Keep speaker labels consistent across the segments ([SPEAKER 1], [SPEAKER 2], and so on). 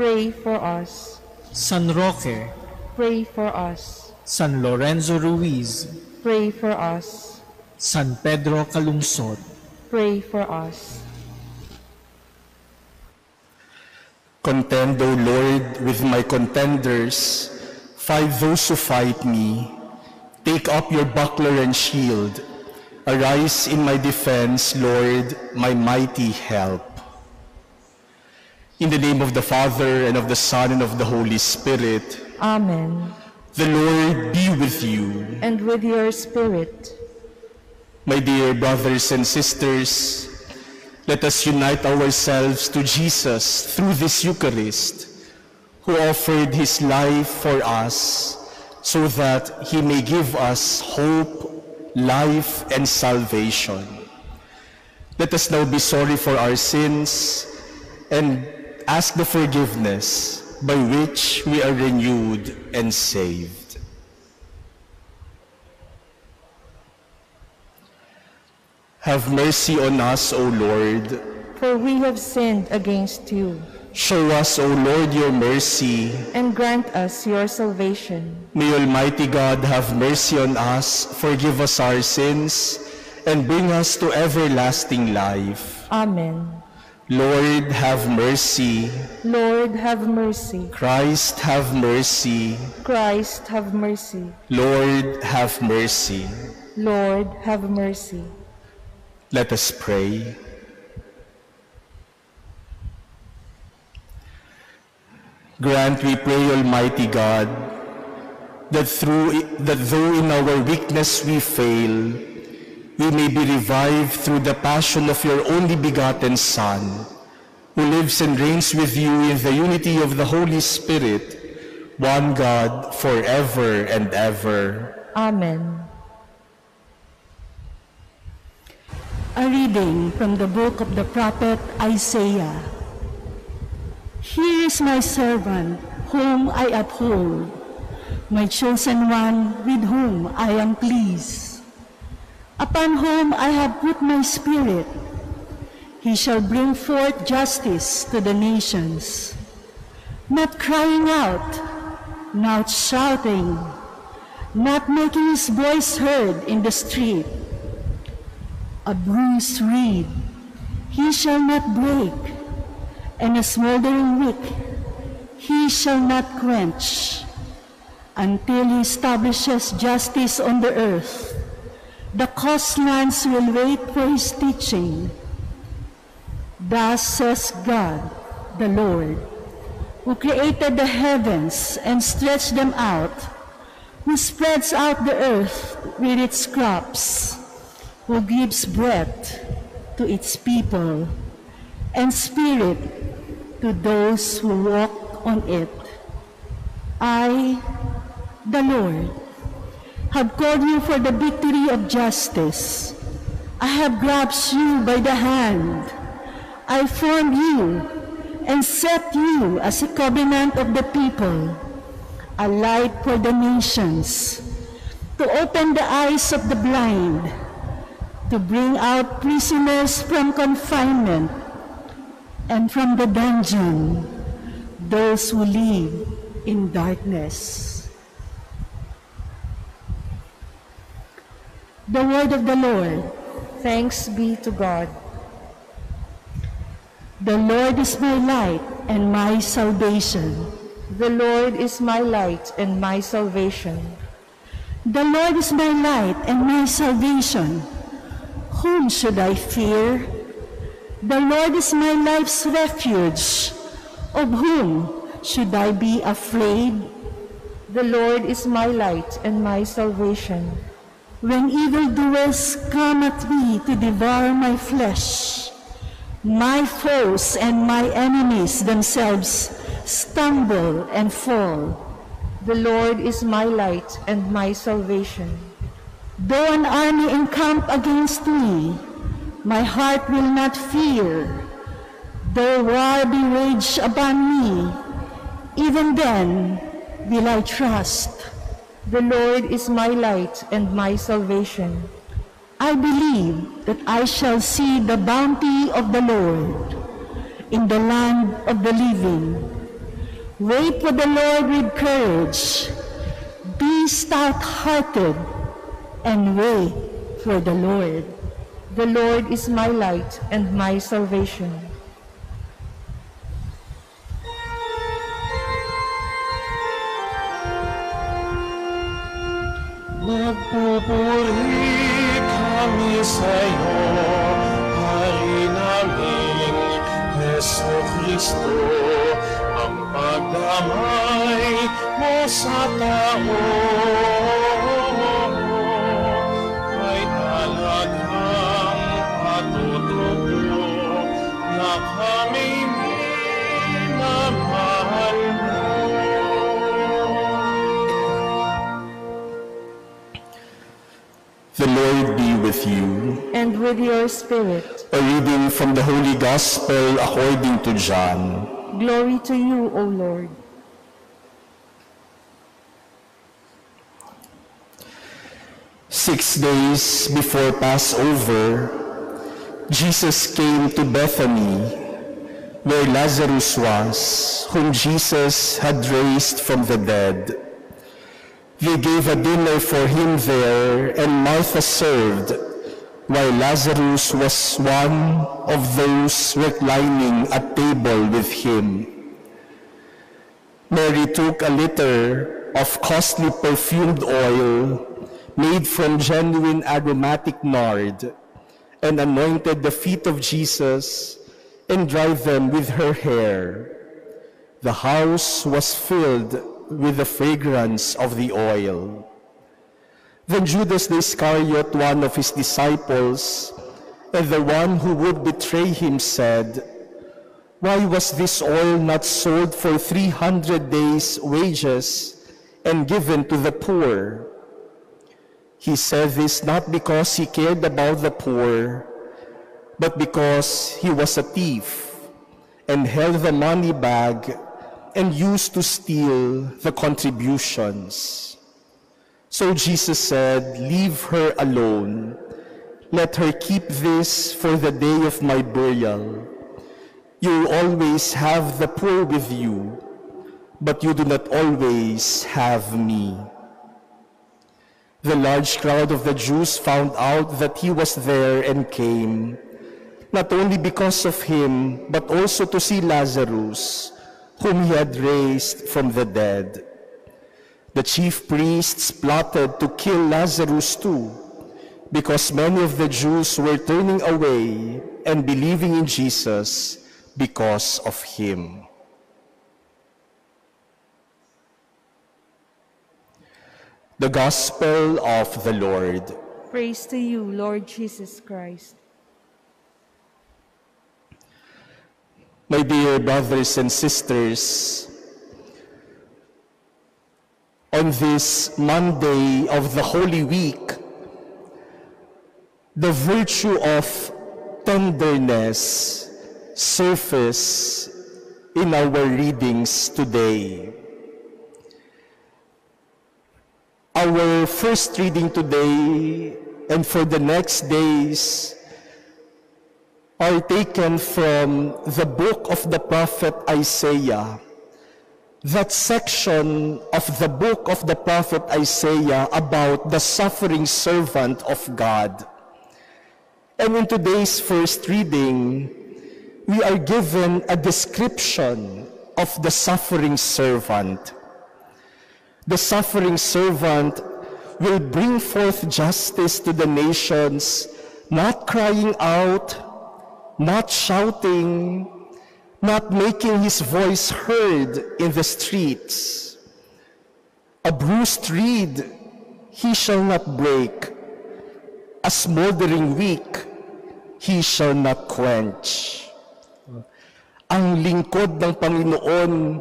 [SPEAKER 1] Pray for us.
[SPEAKER 2] San Roque,
[SPEAKER 1] Pray for us.
[SPEAKER 2] San Lorenzo Ruiz,
[SPEAKER 1] Pray for us.
[SPEAKER 2] San Pedro Calungsod,
[SPEAKER 1] Pray for us.
[SPEAKER 3] Contend, O Lord, with my contenders. Fight those who fight me. Take up your buckler and shield. Arise in my defense, Lord, my mighty help. In the name of the Father, and of the Son, and of the Holy Spirit,
[SPEAKER 1] Amen.
[SPEAKER 3] the Lord be with you.
[SPEAKER 1] And with your spirit.
[SPEAKER 3] My dear brothers and sisters, let us unite ourselves to Jesus through this Eucharist, who offered his life for us so that he may give us hope, life, and salvation. Let us now be sorry for our sins and ask the forgiveness by which we are renewed and saved. Have mercy on us, O Lord.
[SPEAKER 1] For we have sinned against you.
[SPEAKER 3] Show us, O Lord, your mercy.
[SPEAKER 1] And grant us your salvation.
[SPEAKER 3] May Almighty God have mercy on us, forgive us our sins, and bring us to everlasting life.
[SPEAKER 1] Amen.
[SPEAKER 3] Lord, have mercy.
[SPEAKER 1] Lord, have mercy.
[SPEAKER 3] Christ, have mercy.
[SPEAKER 1] Christ, have mercy.
[SPEAKER 3] Lord, have mercy.
[SPEAKER 1] Lord, have mercy.
[SPEAKER 3] Let us pray. Grant, we pray, Almighty God, that through that though in our weakness we fail, we may be revived through the passion of your only begotten Son, who lives and reigns with you in the unity of the Holy Spirit, one God, forever and ever.
[SPEAKER 1] Amen.
[SPEAKER 4] A reading from the book of the prophet Isaiah. Here is my servant, whom I uphold, my chosen one, with whom I am pleased, upon whom I have put my spirit. He shall bring forth justice to the nations, not crying out, not shouting, not making his voice heard in the street. A bruised reed he shall not break, and a smoldering wick he shall not quench, until he establishes justice on the earth. The coastlands will wait for his teaching. Thus says God, the Lord, who created the heavens and stretched them out, who spreads out the earth with its crops, who gives breath to its people and spirit to those who walk on it. I, the Lord, have called you for the victory of justice. I have grasped you by the hand. I formed you and set you as a covenant of the people, a light for the nations, to open the eyes of the blind, to bring out prisoners from confinement, and from the dungeon, those who live in darkness. The word of the Lord.
[SPEAKER 1] Thanks be to God.
[SPEAKER 4] The Lord is my light and my salvation.
[SPEAKER 1] The Lord is my light and my salvation.
[SPEAKER 4] The Lord is my light and my salvation. Whom should I fear? The Lord is my life's refuge. Of whom should I be afraid?
[SPEAKER 1] The Lord is my light and my salvation.
[SPEAKER 4] When evildoers come at me to devour my flesh, my foes and my enemies themselves stumble and fall.
[SPEAKER 1] The Lord is my light and my salvation.
[SPEAKER 4] Though an army encamp against me, my heart will not fear. Though war be waged upon me, even then will I trust.
[SPEAKER 1] The Lord is my light and my salvation.
[SPEAKER 4] I believe that I shall see the bounty of the Lord in the land of the living. Wait for the Lord with courage. Be stout-hearted and wait for the Lord.
[SPEAKER 1] The Lord is my light and my salvation.
[SPEAKER 3] Nagpupuri kami sa iyo, Hari namin, Yeso Kristo, ang pagdamay mo sa tao. The Lord be with you.
[SPEAKER 1] And with your spirit,
[SPEAKER 3] A reading from the Holy Gospel according to John.
[SPEAKER 1] glory to you, O Lord.
[SPEAKER 3] Six days before Passover, Jesus came to Bethany, where Lazarus was, whom Jesus had raised from the dead. They gave a dinner for him there, and Martha served, while Lazarus was one of those reclining at table with him. Mary took a liter of costly perfumed oil made from genuine aromatic nard and anointed the feet of Jesus and dried them with her hair. The house was filled with the fragrance of the oil. Then Judas the Iscariot, one of his disciples, and the one who would betray him, said, Why was this oil not sold for 300 days' wages and given to the poor? He said this not because he cared about the poor, but because he was a thief and held the money bag and used to steal the contributions. So Jesus said, Leave her alone. Let her keep this for the day of my burial. You always have the poor with you, but you do not always have me. The large crowd of the Jews found out that he was there and came, not only because of him, but also to see Lazarus, whom he had raised from the dead. The chief priests plotted to kill Lazarus too, because many of the Jews were turning away and believing in Jesus because of him. The Gospel of the Lord.
[SPEAKER 1] Praise to you, Lord Jesus Christ.
[SPEAKER 3] My dear brothers and sisters, on this Monday of the Holy Week, the virtue of tenderness surface in our readings today. Our first reading today and for the next days are taken from the book of the prophet Isaiah. That section of the book of the prophet Isaiah about the suffering servant of God. And in today's first reading, we are given a description of the suffering servant the suffering servant will bring forth justice to the nations, not crying out, not shouting, not making his voice heard in the streets. A bruised reed he shall not break, a smoldering wick he shall not quench. Ang lingkod ng Panginoon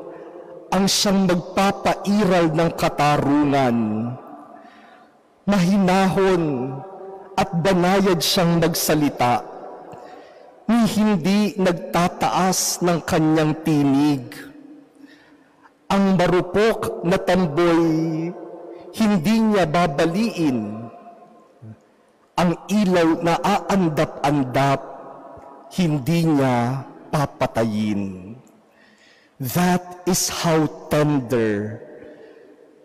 [SPEAKER 3] ang siyang magpapairal ng katarungan. Mahinahon at banayad siyang nagsalita, ni hindi nagtataas ng kanyang tinig. Ang marupok na tamboy, hindi niya babaliin. Ang ilaw na aandap-andap, hindi niya papatayin. That is how tender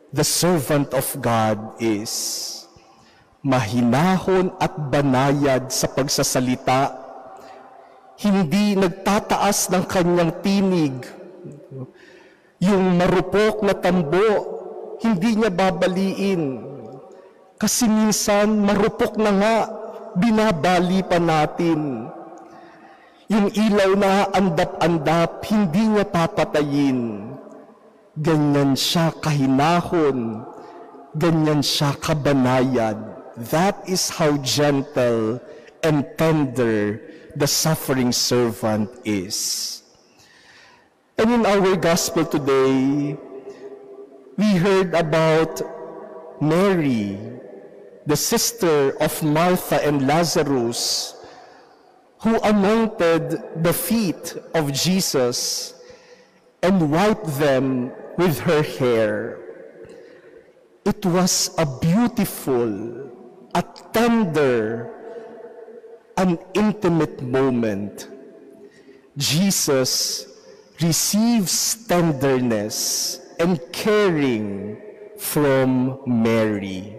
[SPEAKER 3] the servant of God is. Mahinahon at banayad sa pagsasalita. Hindi nagtataas ng kanyang tinig. Yung marupok na tambo, hindi niya babaliin. Kasi minsan marupok na nga, binabali pa natin. Yung ilaw na andap-andap, hindi niya papatayin. Ganyan siya kahinahon. Ganyan siya kabanayad. That is how gentle and tender the suffering servant is. And in our gospel today, we heard about Mary, the sister of Martha and Lazarus, who anointed the feet of Jesus and wiped them with her hair. It was a beautiful, a tender, an intimate moment. Jesus receives tenderness and caring from Mary.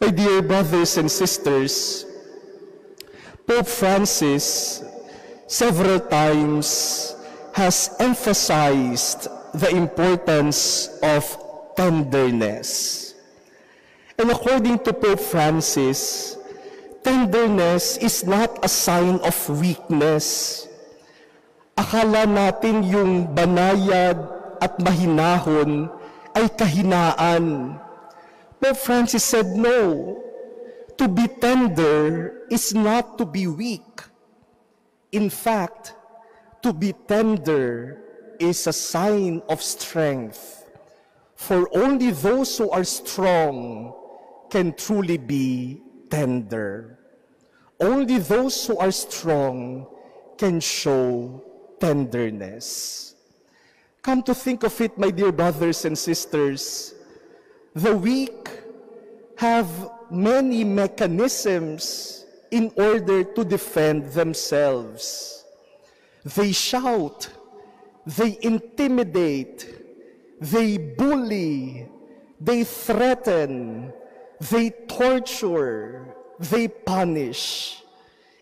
[SPEAKER 3] My dear brothers and sisters, Pope Francis several times has emphasized the importance of tenderness. And according to Pope Francis, tenderness is not a sign of weakness. Akala natin yung banayad at mahinahon ay kahinaan. Pope Francis said, no, to be tender is not to be weak. In fact, to be tender is a sign of strength. For only those who are strong can truly be tender. Only those who are strong can show tenderness. Come to think of it, my dear brothers and sisters, the weak have many mechanisms in order to defend themselves. They shout, they intimidate, they bully, They threaten, they torture, they punish.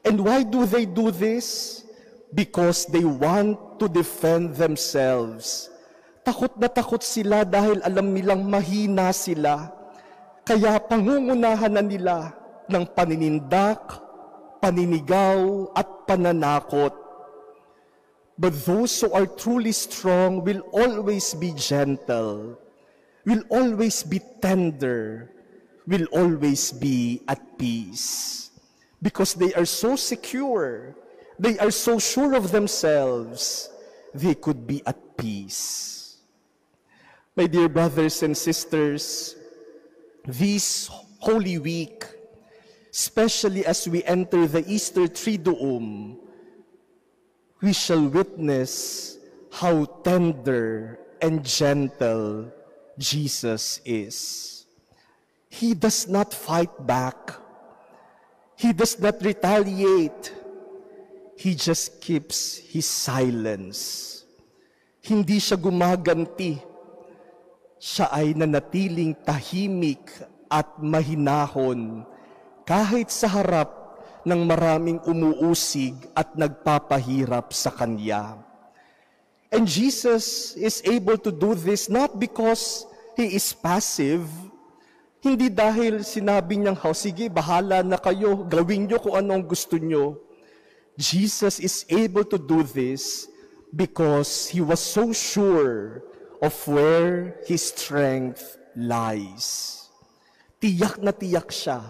[SPEAKER 3] And why do they do this? Because they want to defend themselves. Takot na takot sila dahil alam nilang mahina sila. Kaya pangungunahan na nila ng paninindak, paninigaw at pananakot. But those who are truly strong will always be gentle, will always be tender, will always be at peace. Because they are so secure, they are so sure of themselves, they could be at peace. My dear brothers and sisters, this Holy Week, especially as we enter the Easter Triduum, we shall witness how tender and gentle Jesus is. He does not fight back. He does not retaliate. He just keeps his silence. Hindi siya gumaganti. Siya ay nanatiling tahimik at mahinahon kahit sa harap ng maraming umuusig at nagpapahirap sa Kanya. And Jesus is able to do this not because He is passive, hindi dahil sinabi niyang, oh, sige, bahala na kayo, gawin niyo kung anong gusto niyo. Jesus is able to do this because He was so sure of where His strength lies. Tiyak na tiyak siya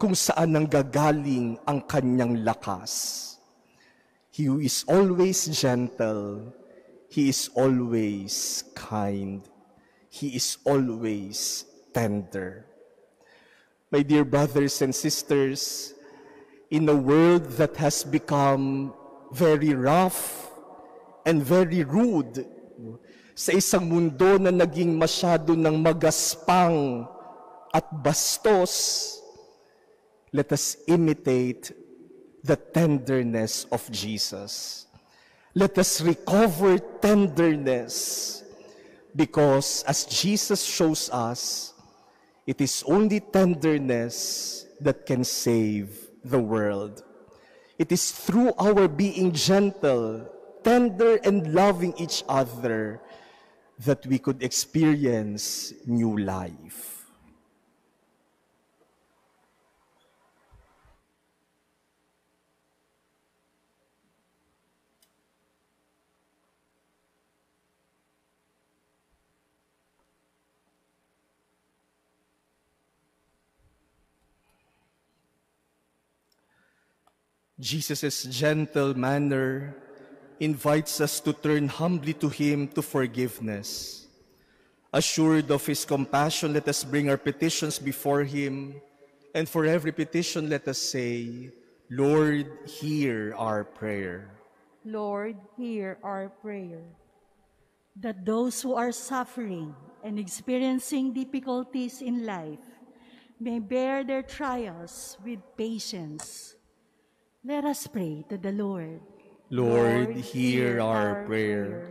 [SPEAKER 3] kung saan nanggagaling ang kanyang lakas. He is always gentle. He is always kind. He is always tender. My dear brothers and sisters, in a world that has become very rough and very rude, sa isang mundo na naging masyado ng magaspang at bastos, let us imitate the tenderness of Jesus. Let us recover tenderness because as Jesus shows us, it is only tenderness that can save the world. It is through our being gentle, tender, and loving each other that we could experience new life. Jesus' gentle manner invites us to turn humbly to Him to forgiveness. Assured of His compassion, let us bring our petitions before Him, and for every petition, let us say, Lord, hear our prayer.
[SPEAKER 1] Lord, hear our prayer.
[SPEAKER 4] that those who are suffering and experiencing difficulties in life may bear their trials with patience. Let us pray to the Lord
[SPEAKER 3] Lord, hear our prayer.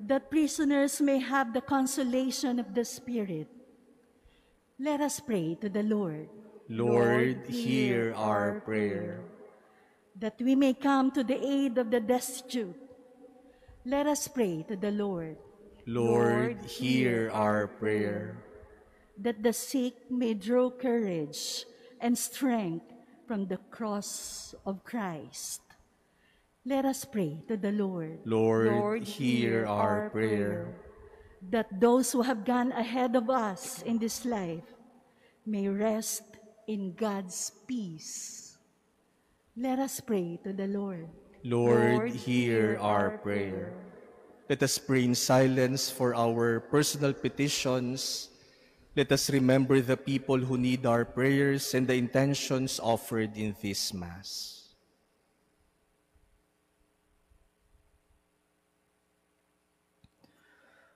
[SPEAKER 4] that prisoners may have the consolation of the Spirit. Let us pray to the Lord
[SPEAKER 3] Lord, hear our prayer.
[SPEAKER 4] that we may come to the aid of the destitute. Let us pray to the Lord
[SPEAKER 3] Lord, hear our prayer.
[SPEAKER 4] that the sick may draw courage and strength from the cross of Christ. Let us pray to the Lord
[SPEAKER 3] Lord, hear our prayer.
[SPEAKER 4] that those who have gone ahead of us in this life may rest in God's peace. Let us pray to the Lord.
[SPEAKER 3] Lord, hear our prayer. Let us pray in silence for our personal petitions. Let us remember the people who need our prayers and the intentions offered in this Mass.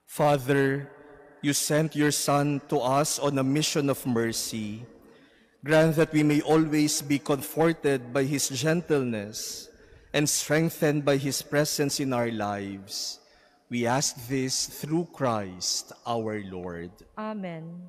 [SPEAKER 3] Father, you sent your Son to us on a mission of mercy. Grant that we may always be comforted by his gentleness and strengthened by his presence in our lives. We ask this through Christ our Lord.
[SPEAKER 1] Amen.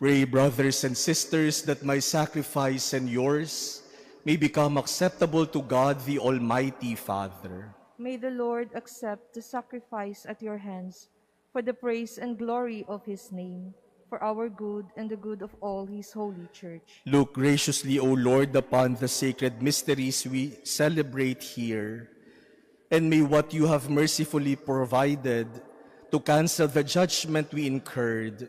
[SPEAKER 3] Pray, brothers and sisters, that my sacrifice and yours may become acceptable to God the Almighty Father.
[SPEAKER 1] May the Lord accept the sacrifice at your hands for the praise and glory of his name, for our good and the good of all his holy church.
[SPEAKER 3] Look graciously, O Lord, upon the sacred mysteries we celebrate here, and may what you have mercifully provided to cancel the judgment we incurred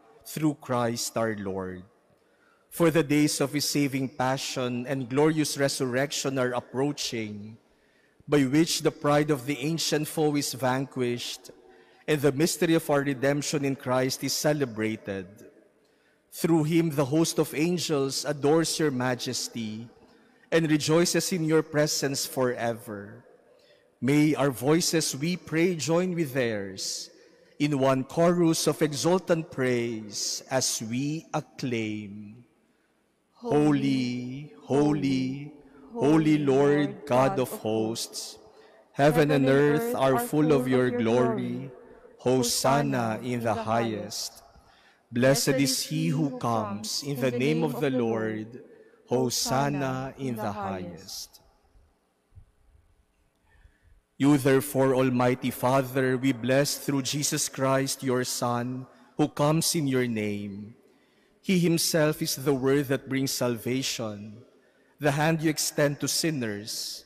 [SPEAKER 3] through Christ our Lord. For the days of his saving passion and glorious resurrection are approaching, by which the pride of the ancient foe is vanquished, and the mystery of our redemption in Christ is celebrated. Through him, the host of angels adores your majesty and rejoices in your presence forever. May our voices, we pray, join with theirs in one chorus of exultant praise as we acclaim. Holy, holy, holy Lord God of hosts, heaven and earth are full of your glory. Hosanna in the highest. Blessed is he who comes in the name of the Lord. Hosanna in the highest. You therefore, Almighty Father, we bless through Jesus Christ, your Son, who comes in your name. He himself is the word that brings salvation, the hand you extend to sinners,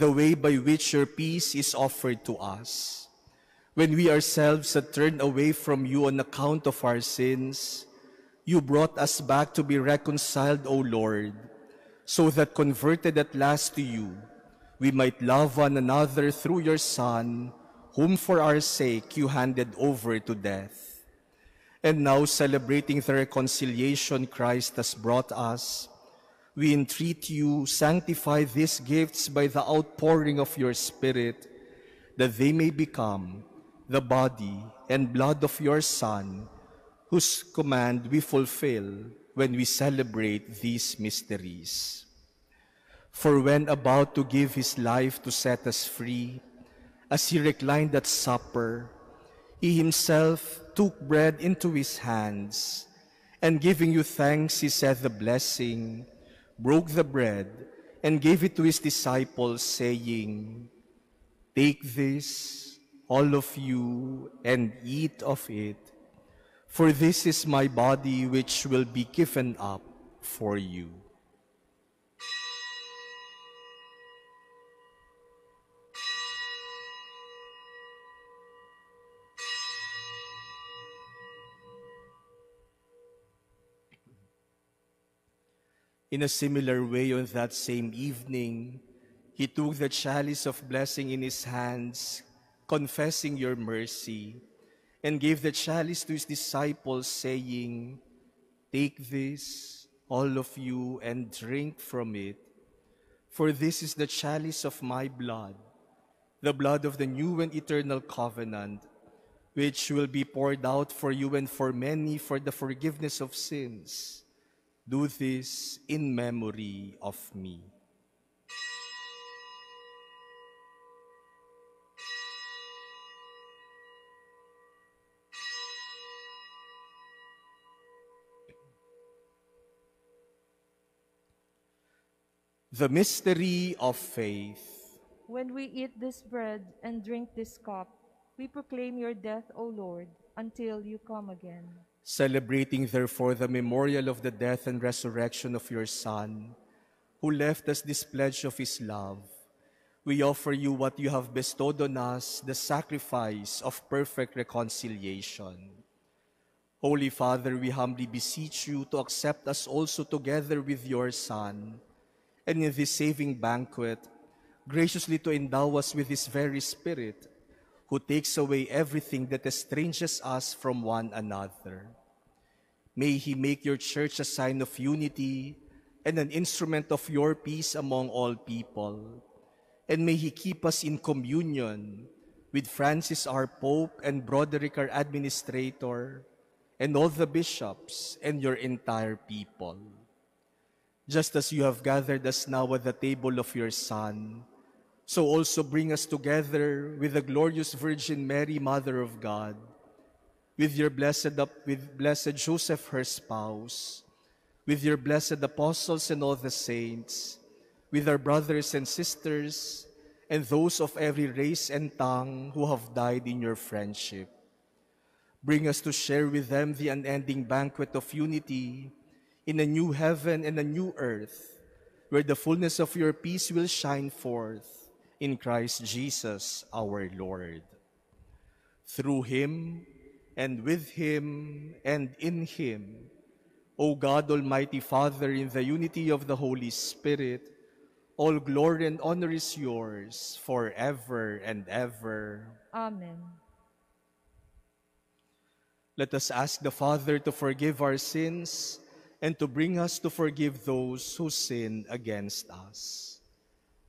[SPEAKER 3] the way by which your peace is offered to us. When we ourselves had turned away from you on account of our sins, you brought us back to be reconciled, O Lord, so that converted at last to you, we might love one another through your Son, whom for our sake you handed over to death. And now, celebrating the reconciliation Christ has brought us, we entreat you, sanctify these gifts by the outpouring of your Spirit, that they may become the body and blood of your Son, whose command we fulfill when we celebrate these mysteries. For when about to give his life to set us free, as he reclined at supper, he himself took bread into his hands, and giving you thanks, he said the blessing, broke the bread, and gave it to his disciples, saying, Take this, all of you, and eat of it, for this is my body which will be given up for you. In a similar way, on that same evening, he took the chalice of blessing in his hands, confessing your mercy, and gave the chalice to his disciples, saying, Take this, all of you, and drink from it, for this is the chalice of my blood, the blood of the new and eternal covenant, which will be poured out for you and for many for the forgiveness of sins. Do this in memory of me. The mystery of faith.
[SPEAKER 1] When we eat this bread and drink this cup, we proclaim your death, O Lord, until you come again.
[SPEAKER 3] Celebrating therefore the memorial of the death and resurrection of your Son, who left us this pledge of his love, we offer you what you have bestowed on us, the sacrifice of perfect reconciliation. Holy Father, we humbly beseech you to accept us also together with your Son, and in this saving banquet, graciously to endow us with his very Spirit, who takes away everything that estranges us from one another. May he make your church a sign of unity and an instrument of your peace among all people. And may he keep us in communion with Francis our Pope and Broderick our Administrator, and all the bishops and your entire people. Just as you have gathered us now at the table of your Son, so also bring us together with the glorious Virgin Mary, Mother of God, with your blessed with blessed Joseph, her spouse, with your blessed apostles and all the saints, with our brothers and sisters, and those of every race and tongue who have died in your friendship. Bring us to share with them the unending banquet of unity in a new heaven and a new earth, where the fullness of your peace will shine forth in Christ Jesus our Lord. Through him, and with him, and in him, O God, Almighty Father, in the unity of the Holy Spirit, all glory and honor is yours forever and ever.
[SPEAKER 1] Amen.
[SPEAKER 3] Let us ask the Father to forgive our sins and to bring us to forgive those who sin against us.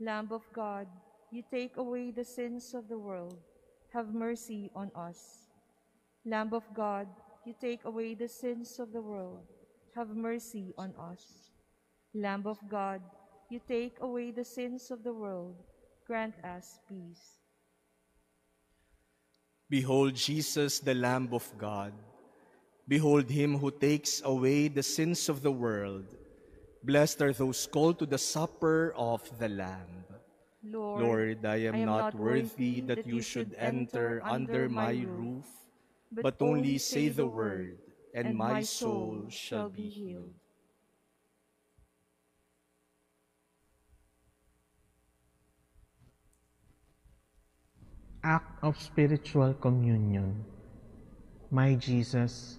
[SPEAKER 1] Lamb of God, you take away the sins of the world. Have mercy on us. Lamb of God, you take away the sins of the world. Have mercy on us. Lamb of God, you take away the sins of the world. Grant us peace.
[SPEAKER 3] Behold Jesus, the Lamb of God. Behold him who takes away the sins of the world. Blessed are those called to the supper of the Lamb.
[SPEAKER 1] Lord,
[SPEAKER 3] Lord, I am, not worthy that you should enter under my roof, but only say the word, and my soul shall be healed.
[SPEAKER 2] Act of Spiritual Communion My Jesus,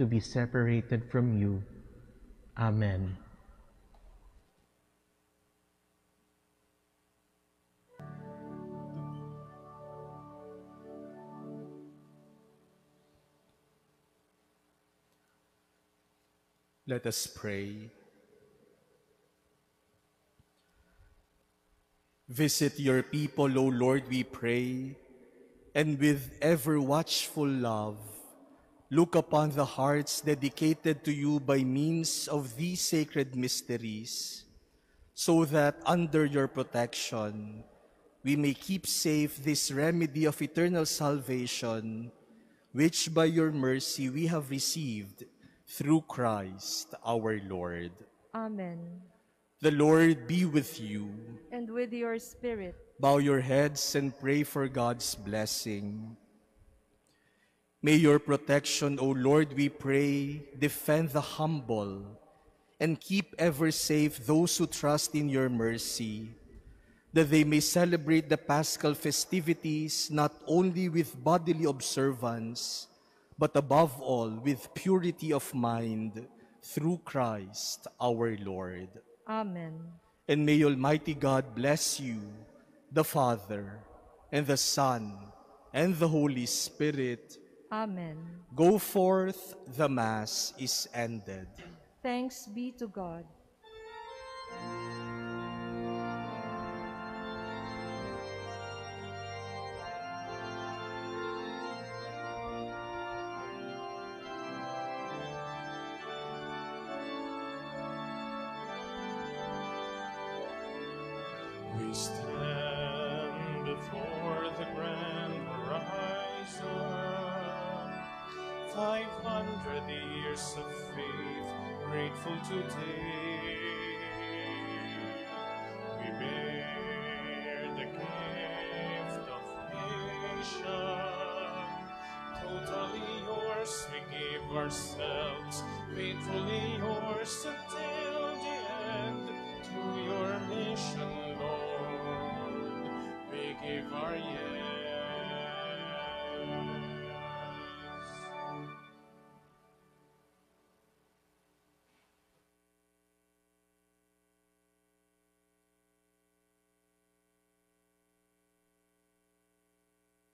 [SPEAKER 5] to be separated from you. Amen.
[SPEAKER 3] Let us pray. Visit your people, O Lord, we pray, and with ever watchful love, look upon the hearts dedicated to you by means of these sacred mysteries, so that under your protection, we may keep safe this remedy of eternal salvation, which by your mercy we have received through Christ our Lord.
[SPEAKER 1] Amen.
[SPEAKER 3] The Lord be with you.
[SPEAKER 1] And with your spirit,
[SPEAKER 3] Bow your heads and pray for God's blessing. May your protection, O Lord, we pray, defend the humble and keep ever safe those who trust in your mercy, that they may celebrate the paschal festivities not only with bodily observance, but above all with purity of mind through Christ our Lord.
[SPEAKER 1] Amen.
[SPEAKER 3] And may Almighty God bless you, the Father, and the Son, and the Holy Spirit.
[SPEAKER 1] Amen.
[SPEAKER 3] Go forth, the Mass is ended.
[SPEAKER 1] Thanks be to God.
[SPEAKER 6] We five hundred years of faith, grateful today.